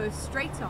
goes straighter